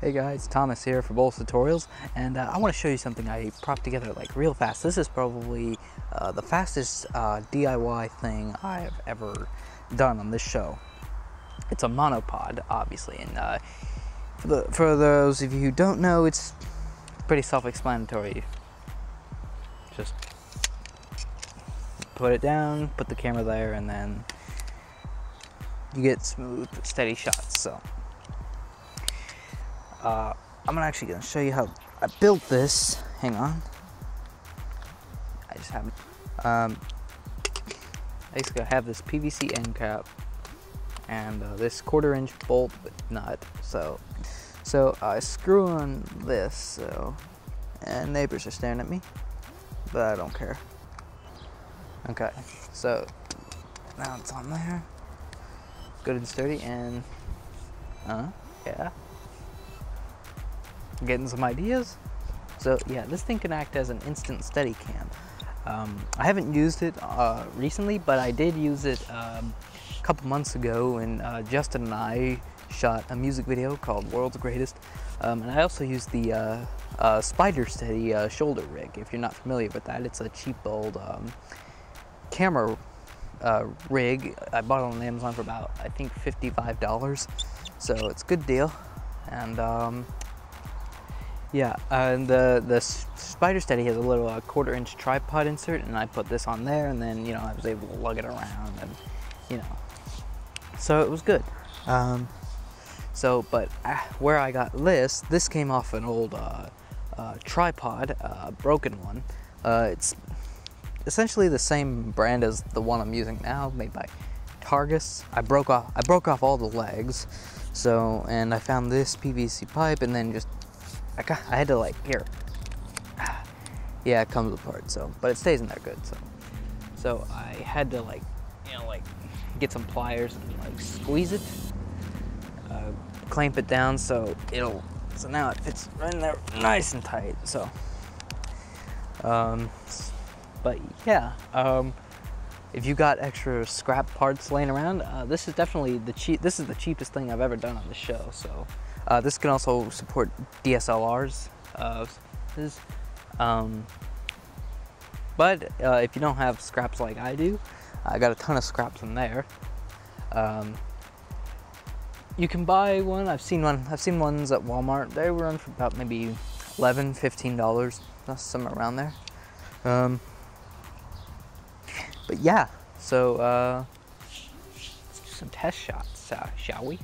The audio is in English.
Hey guys, Thomas here for Bolt's Tutorials, and uh, I want to show you something I propped together like real fast. This is probably uh, the fastest uh, DIY thing I've ever done on this show. It's a monopod, obviously, and uh, for, the, for those of you who don't know, it's pretty self-explanatory. Just put it down, put the camera there, and then you get smooth, steady shots. So uh, I'm actually gonna show you how I built this. Hang on. I just have, um, I have this PVC end cap and uh, this quarter inch bolt nut. So, so I screw on this, so, and neighbors are staring at me, but I don't care. Okay, so now it's on there. Good and sturdy and, uh, yeah getting some ideas. So yeah, this thing can act as an instant steady cam. Um, I haven't used it uh, recently, but I did use it um, a couple months ago when uh, Justin and I shot a music video called World's Greatest. Um, and I also used the uh, uh Spider Steady uh, shoulder rig. If you're not familiar with that, it's a cheap old um, camera uh, rig. I bought it on Amazon for about, I think, $55. So it's a good deal. And um, yeah, and the the Spider Steady has a little uh, quarter inch tripod insert, and I put this on there, and then you know I was able to lug it around, and you know, so it was good. Um, so, but uh, where I got this, this came off an old uh, uh tripod, uh, broken one. Uh, it's essentially the same brand as the one I'm using now, made by Targus. I broke off I broke off all the legs, so and I found this PVC pipe, and then just I, got, I had to like, here. Yeah, it comes apart, so, but it stays in there good, so. So I had to like, you know, like get some pliers and like squeeze it, uh, clamp it down so it'll, so now it fits right in there nice and tight, so. Um, but yeah, um, if you got extra scrap parts laying around, uh, this is definitely the cheap. This is the cheapest thing I've ever done on the show. So uh, this can also support DSLRs. Uh, um, but uh, if you don't have scraps like I do, I got a ton of scraps in there. Um, you can buy one. I've seen one. I've seen ones at Walmart. They run for about maybe 11 15 dollars, somewhere around there. Um, but yeah, so uh, let's do some test shots, uh, shall we?